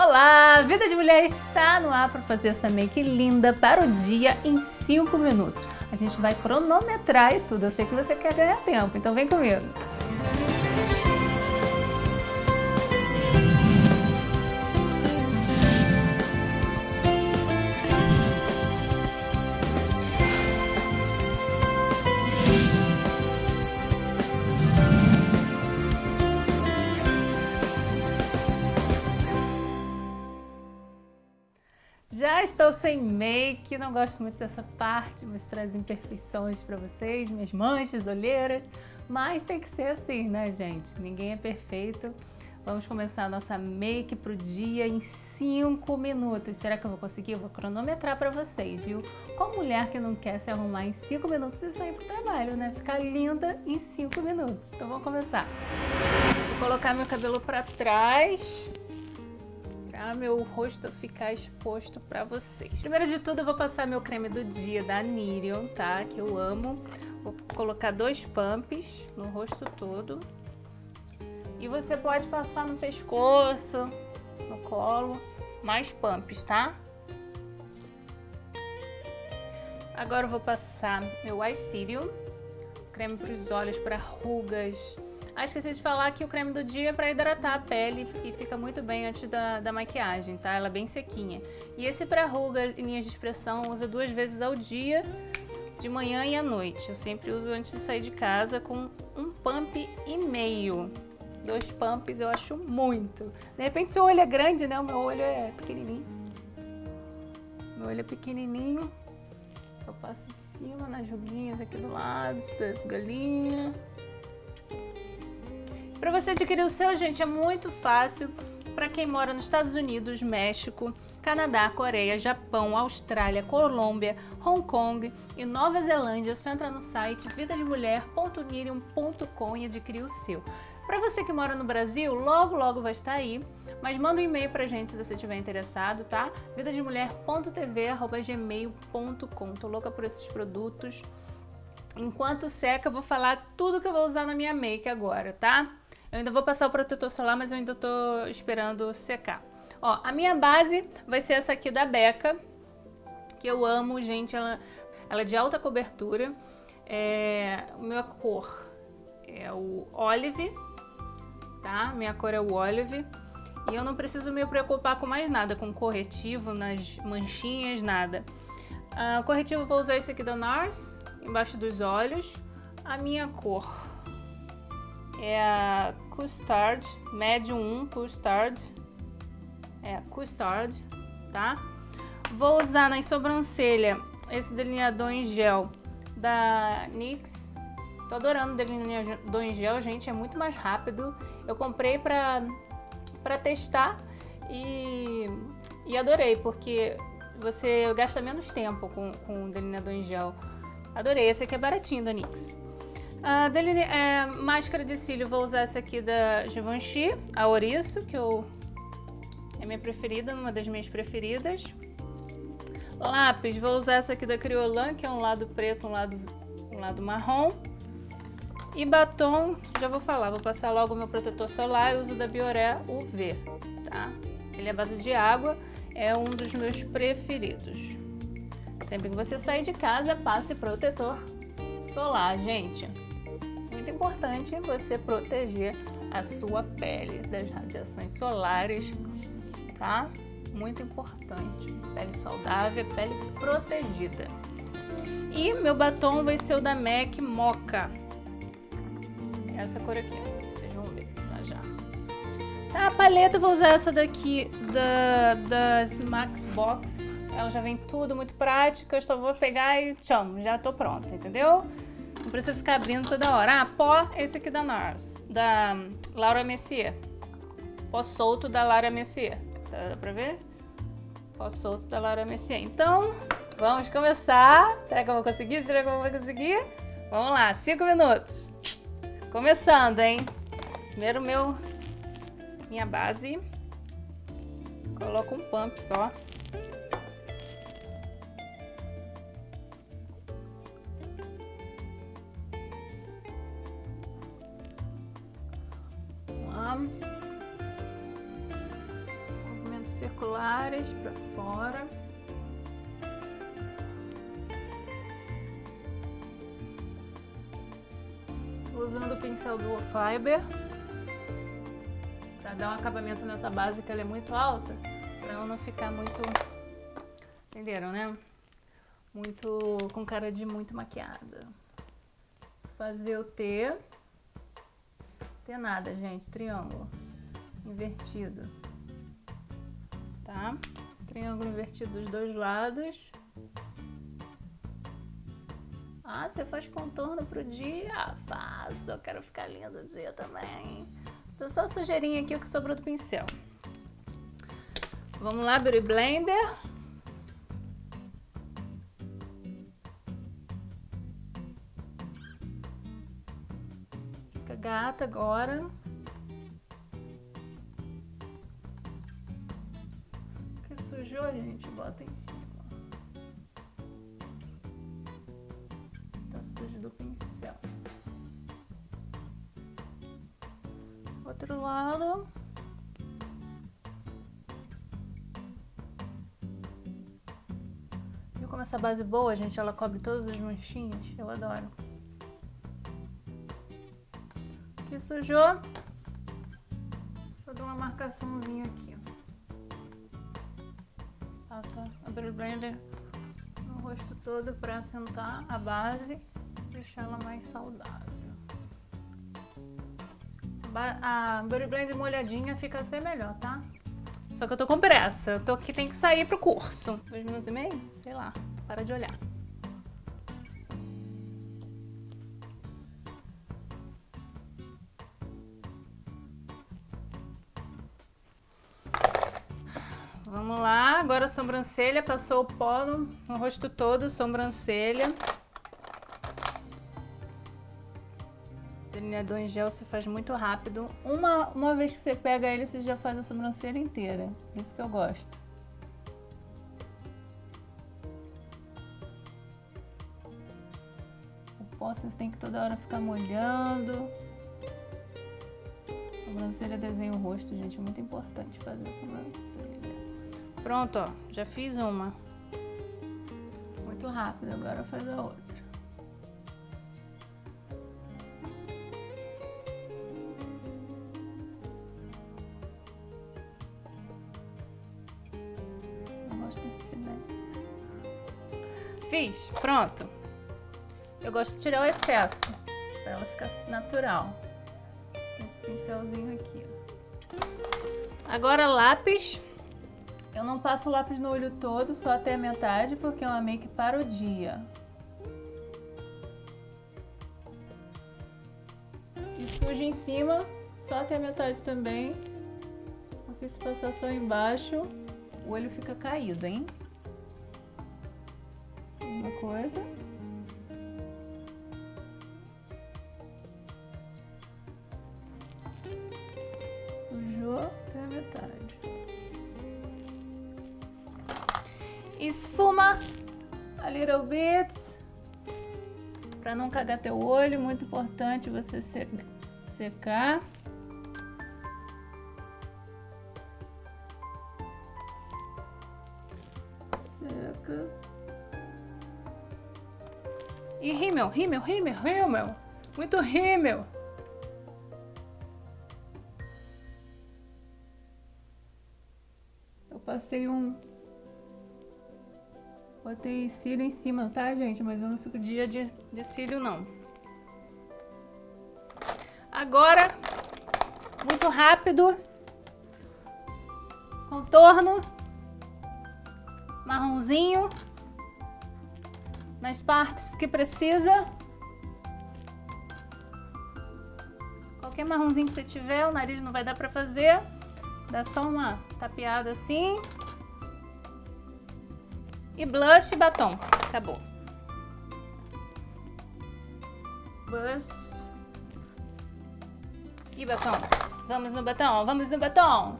Olá, Vida de Mulher está no ar para fazer essa make linda para o dia em 5 minutos. A gente vai cronometrar e tudo. Eu sei que você quer ganhar tempo, então vem comigo. Estou sem make, não gosto muito dessa parte, mostrar as imperfeições para vocês, minhas manchas, olheiras, mas tem que ser assim, né, gente? Ninguém é perfeito. Vamos começar a nossa make pro dia em 5 minutos. Será que eu vou conseguir? Eu vou cronometrar para vocês, viu? Qual mulher que não quer se arrumar em 5 minutos e sair pro trabalho, né? Ficar linda em 5 minutos. Então vamos começar. Vou colocar meu cabelo para trás para meu rosto ficar exposto para vocês. Primeiro de tudo, eu vou passar meu creme do dia da Nirion, tá? Que eu amo. Vou colocar dois pumps no rosto todo. E você pode passar no pescoço, no colo, mais pumps, tá? Agora eu vou passar meu Eye creme para os olhos, para rugas, ah, esqueci de falar que o creme do dia é para hidratar a pele e fica muito bem antes da, da maquiagem, tá? Ela é bem sequinha. E esse para ruga, linhas de expressão, usa duas vezes ao dia, de manhã e à noite. Eu sempre uso antes de sair de casa com um pump e meio. Dois pumps eu acho muito. De repente seu olho é grande, né? O meu olho é pequenininho. Meu olho é pequenininho. Eu passo em cima, nas ruguinhas aqui do lado, das galinhas. Para você adquirir o seu, gente, é muito fácil para quem mora nos Estados Unidos, México, Canadá, Coreia, Japão, Austrália, Colômbia, Hong Kong e Nova Zelândia. É só entrar no site vidademulher.nirium.com e adquirir o seu. Para você que mora no Brasil, logo logo vai estar aí, mas manda um e-mail pra gente se você estiver interessado, tá? vidademulher.tv@gmail.com. Tô louca por esses produtos. Enquanto seca, eu vou falar tudo que eu vou usar na minha make agora, tá? Eu ainda vou passar o protetor solar, mas eu ainda tô esperando secar. Ó, a minha base vai ser essa aqui da Beca, que eu amo, gente. Ela, ela é de alta cobertura. É, minha cor é o olive, tá? Minha cor é o olive. E eu não preciso me preocupar com mais nada, com corretivo nas manchinhas, nada. Uh, corretivo vou usar esse aqui da NARS, embaixo dos olhos. A minha cor é a Custard, médium 1 Custard, é Custard, tá? Vou usar na sobrancelha esse delineador em gel da NYX. Tô adorando o delineador em gel, gente, é muito mais rápido. Eu comprei pra, pra testar e, e adorei, porque você gasta menos tempo com, com o delineador em gel. Adorei, esse aqui é baratinho da NYX. Uh, dele, é, máscara de cílio, vou usar essa aqui da Givenchy, a Ouriço, que eu, é minha preferida, uma das minhas preferidas. Lápis, vou usar essa aqui da Criolan, que é um lado preto, um lado, um lado marrom. E batom, já vou falar, vou passar logo o meu protetor solar, eu uso da Bioré UV, tá? Ele é base de água, é um dos meus preferidos. Sempre que você sair de casa, passe protetor solar, gente importante você proteger a sua pele das radiações solares, tá? Muito importante. Pele saudável, pele protegida. E meu batom vai ser o da MAC Mocha. Essa cor aqui, vocês vão ver já já. Tá, a paleta vou usar essa daqui da, das Max Box. Ela já vem tudo muito prática, eu só vou pegar e tchau, já tô pronta, entendeu? Não precisa ficar abrindo toda hora. Ah, pó, esse aqui da NARS, da Laura Messier. Pó solto da Laura Messier. Tá, dá pra ver? Pó solto da Laura Messier. Então, vamos começar. Será que eu vou conseguir? Será que eu vou conseguir? Vamos lá, cinco minutos. Começando, hein? Primeiro meu, minha base. Coloco um pump só. Circulares para fora. Usando o pincel Duo Fiber para dar um acabamento nessa base que ela é muito alta, para ela não ficar muito, entenderam, né? Muito com cara de muito maquiada. Fazer o T. T nada, gente, triângulo invertido tá? Triângulo invertido dos dois lados. Ah, você faz contorno pro dia? Faço, eu quero ficar lindo o dia também. Tô só sujeirinha aqui o que sobrou do pincel. Vamos lá, Beauty Blender. Fica gata agora. Gente, bota em cima. Tá sujo do pincel. Outro lado. Viu como essa base boa, gente? Ela cobre todas as manchinhas. Eu adoro. Aqui sujou. Só dou uma marcaçãozinha aqui passa a Beauty Blender no rosto todo para assentar a base deixar ela mais saudável. A Beauty Blender molhadinha fica até melhor, tá? Só que eu tô com pressa, eu tô que tem que sair pro curso. Dois minutos e meio? Sei lá, para de olhar. Agora a sobrancelha, passou o pó no, no rosto todo, sobrancelha. Delineador em gel se faz muito rápido. Uma, uma vez que você pega ele, você já faz a sobrancelha inteira. Isso que eu gosto. O pó você tem que toda hora ficar molhando. Sobrancelha desenha o rosto, gente. É muito importante fazer a sobrancelha. Pronto, ó, já fiz uma. Muito rápido, agora faz a outra. Não gosto desse silêncio. Fiz, pronto. Eu gosto de tirar o excesso, para ela ficar natural. Esse pincelzinho aqui. Agora lápis. Eu não passo lápis no olho todo, só até a metade, porque é uma make para o dia. E suja em cima, só até a metade também. Porque se passar só embaixo, o olho fica caído, hein? Uma coisa. Esfuma a little bit para não cagar teu olho, muito importante você secar. Seca. E rímel, rímel, rímel, rímel. Muito rímel. Eu passei um Botei cílio em cima, tá, gente? Mas eu não fico dia de, de cílio, não. Agora, muito rápido. Contorno. Marronzinho. Nas partes que precisa. Qualquer marronzinho que você tiver, o nariz não vai dar pra fazer. Dá só uma tapeada assim. E blush e batom. Acabou. Blush. E batom. Vamos no batom, vamos no batom.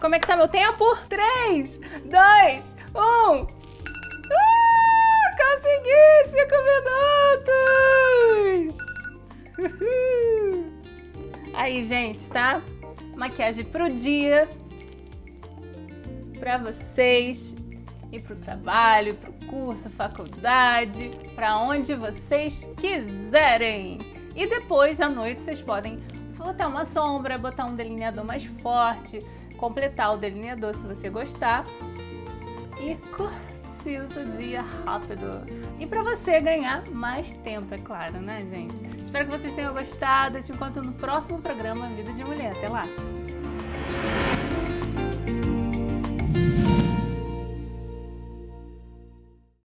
Como é que tá meu tempo? 3, 2, 1. Ah, consegui! 5 minutos! Aí, gente, tá? Maquiagem pro dia, para vocês ir pro trabalho, pro curso, faculdade, para onde vocês quiserem. E depois à noite vocês podem botar uma sombra, botar um delineador mais forte, completar o delineador se você gostar e curtir o dia rápido. E para você ganhar mais tempo, é claro, né, gente? Espero que vocês tenham gostado. Eu te encontro no próximo programa Vida de Mulher. Até lá!